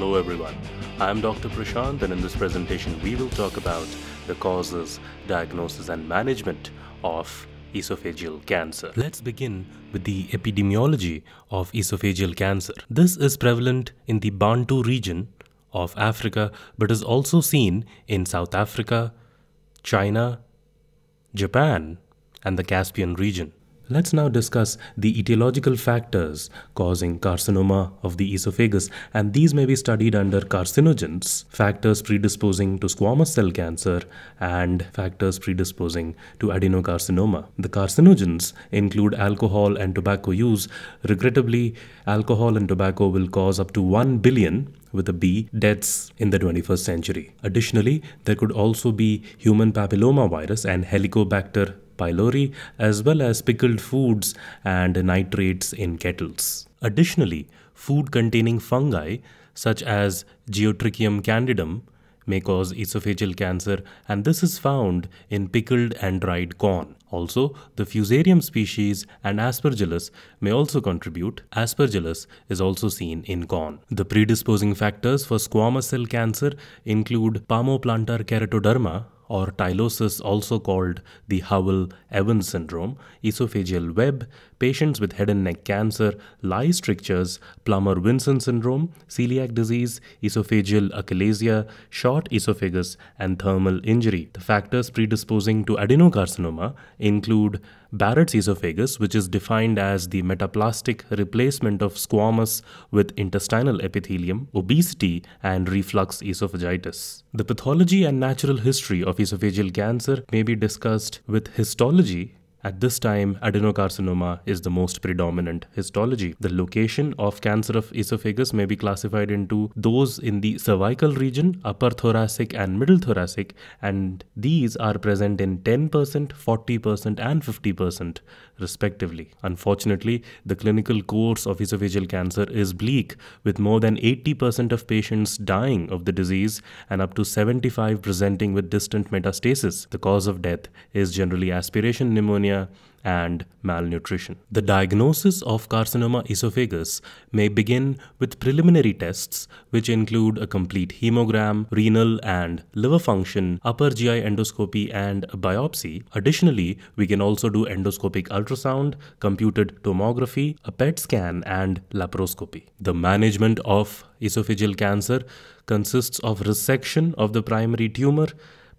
Hello everyone, I am Dr. Prashant and in this presentation we will talk about the causes, diagnosis and management of esophageal cancer. Let's begin with the epidemiology of esophageal cancer. This is prevalent in the Bantu region of Africa but is also seen in South Africa, China, Japan and the Caspian region. Let's now discuss the etiological factors causing carcinoma of the esophagus, and these may be studied under carcinogens, factors predisposing to squamous cell cancer, and factors predisposing to adenocarcinoma. The carcinogens include alcohol and tobacco use. Regrettably, alcohol and tobacco will cause up to 1 billion with a B deaths in the 21st century. Additionally, there could also be human papilloma virus and Helicobacter pylori as well as pickled foods and nitrates in kettles. Additionally, food containing fungi such as Geotrichium candidum may cause esophageal cancer and this is found in pickled and dried corn. Also, the Fusarium species and Aspergillus may also contribute. Aspergillus is also seen in corn. The predisposing factors for squamous cell cancer include palmoplantar keratoderma, or tylosis, also called the Howel Evans syndrome, esophageal web, patients with head and neck cancer, Lye strictures, Plummer Vinson syndrome, celiac disease, esophageal achalasia, short esophagus, and thermal injury. The factors predisposing to adenocarcinoma include Barrett's esophagus, which is defined as the metaplastic replacement of squamous with intestinal epithelium, obesity, and reflux esophagitis. The pathology and natural history of esophageal cancer may be discussed with histology at this time, adenocarcinoma is the most predominant histology. The location of cancer of esophagus may be classified into those in the cervical region, upper thoracic and middle thoracic, and these are present in 10%, 40%, and 50% respectively. Unfortunately, the clinical course of esophageal cancer is bleak, with more than 80% of patients dying of the disease and up to 75 presenting with distant metastasis. The cause of death is generally aspiration pneumonia and malnutrition. The diagnosis of carcinoma esophagus may begin with preliminary tests, which include a complete hemogram, renal and liver function, upper GI endoscopy, and biopsy. Additionally, we can also do endoscopic ultrasound, computed tomography, a PET scan, and laparoscopy. The management of esophageal cancer consists of resection of the primary tumor,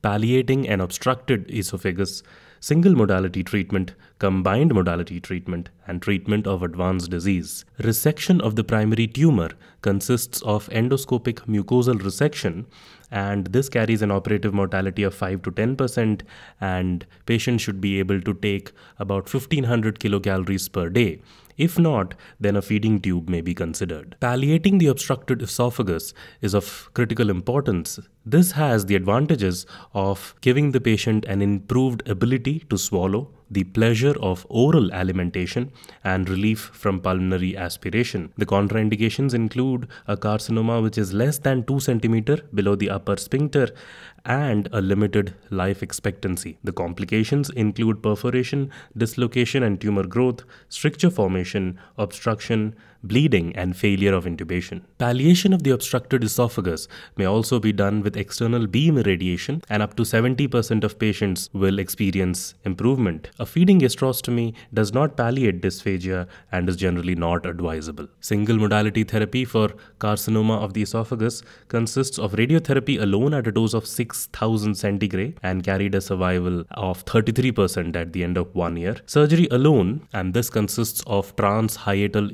palliating an obstructed esophagus, single modality treatment, combined modality treatment, and treatment of advanced disease. Resection of the primary tumor consists of endoscopic mucosal resection and this carries an operative mortality of 5 to 10% and patients should be able to take about 1500 kilocalories per day if not, then a feeding tube may be considered. Palliating the obstructed esophagus is of critical importance. This has the advantages of giving the patient an improved ability to swallow, the pleasure of oral alimentation, and relief from pulmonary aspiration. The contraindications include a carcinoma which is less than 2 cm below the upper sphincter and a limited life expectancy. The complications include perforation, dislocation and tumor growth, stricture formation, obstruction, bleeding, and failure of intubation. Palliation of the obstructed esophagus may also be done with external beam irradiation, and up to 70% of patients will experience improvement. A feeding gastrostomy does not palliate dysphagia and is generally not advisable. Single modality therapy for carcinoma of the esophagus consists of radiotherapy alone at a dose of 6000 centigray and carried a survival of 33% at the end of one year. Surgery alone, and this consists of transhiatal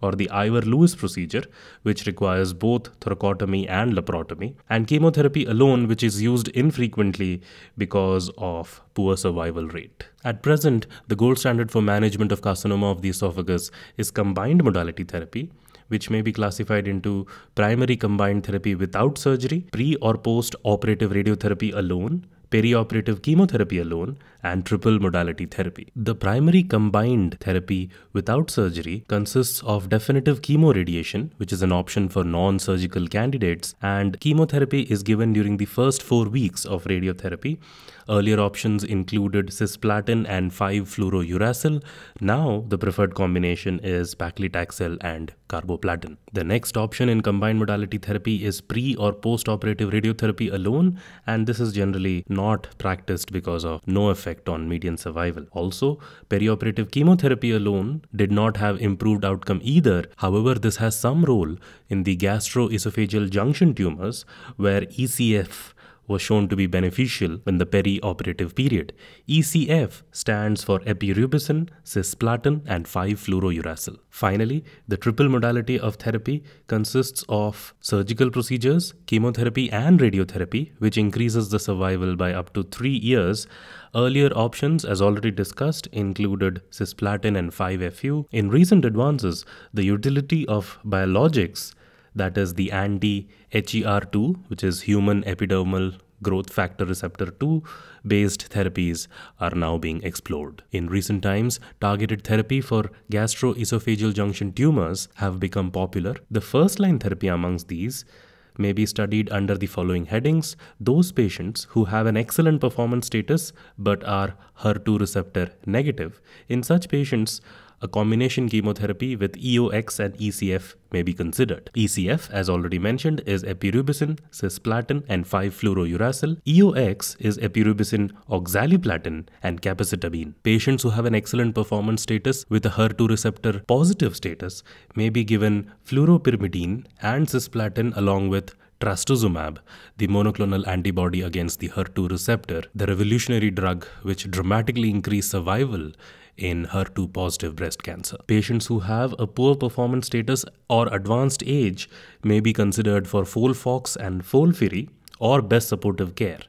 or the Ivor-Lewis procedure, which requires both thoracotomy and laparotomy, and chemotherapy alone, which is used infrequently because of poor survival rate. At present, the gold standard for management of carcinoma of the esophagus is combined modality therapy, which may be classified into primary combined therapy without surgery, pre or post operative radiotherapy alone, perioperative chemotherapy alone, and triple modality therapy. The primary combined therapy without surgery consists of definitive chemoradiation, which is an option for non surgical candidates, and chemotherapy is given during the first four weeks of radiotherapy. Earlier options included cisplatin and 5-fluorouracil. Now, the preferred combination is paclitaxel and carboplatin. The next option in combined modality therapy is pre or post operative radiotherapy alone, and this is generally not practiced because of no effect on median survival. Also, perioperative chemotherapy alone did not have improved outcome either. However, this has some role in the gastroesophageal junction tumors where ECF was shown to be beneficial in the perioperative period. ECF stands for epirubicin, cisplatin, and 5-fluorouracil. Finally, the triple modality of therapy consists of surgical procedures, chemotherapy, and radiotherapy, which increases the survival by up to three years. Earlier options, as already discussed, included cisplatin and 5-FU. In recent advances, the utility of biologics that is the anti HER2, which is human epidermal growth factor receptor 2 based therapies are now being explored. In recent times, targeted therapy for gastroesophageal junction tumors have become popular. The first line therapy amongst these may be studied under the following headings those patients who have an excellent performance status but are HER2 receptor negative. In such patients, a combination chemotherapy with EOX and ECF may be considered. ECF, as already mentioned, is epirubicin, cisplatin, and 5-fluorouracil. EOX is epirubicin, oxaliplatin, and capecitabine. Patients who have an excellent performance status with a HER2 receptor positive status may be given fluoropyrimidine and cisplatin along with trastuzumab, the monoclonal antibody against the HER2 receptor, the revolutionary drug which dramatically increased survival in HER2 positive breast cancer. Patients who have a poor performance status or advanced age may be considered for FOLFOX and FOLFIRI or best supportive care.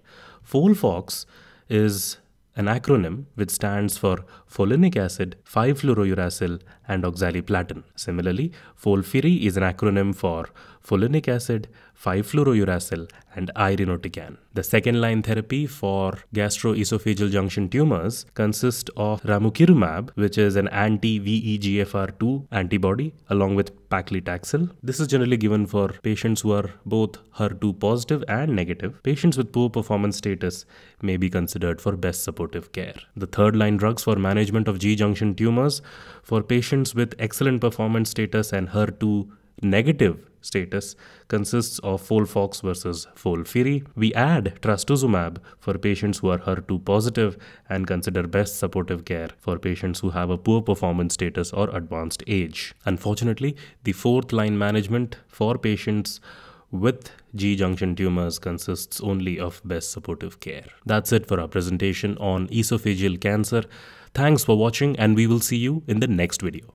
FOLFOX is an acronym which stands for folinic acid, 5-fluorouracil, and oxaliplatin. Similarly, FOLFIRI is an acronym for folinic acid, 5-fluorouracil, and irinotecan. The second line therapy for gastroesophageal junction tumors consists of ramucirumab, which is an anti-VEGFR2 antibody, along with paclitaxel. This is generally given for patients who are both HER2 positive and negative. Patients with poor performance status may be considered for best supportive care. The third line drugs for management of G junction tumors for patients with excellent performance status and HER2 negative status consists of FOLFOX versus FOLFIRI. We add trastuzumab for patients who are HER2 positive and consider best supportive care for patients who have a poor performance status or advanced age. Unfortunately, the fourth line management for patients with G junction tumors consists only of best supportive care. That's it for our presentation on esophageal cancer. Thanks for watching and we will see you in the next video.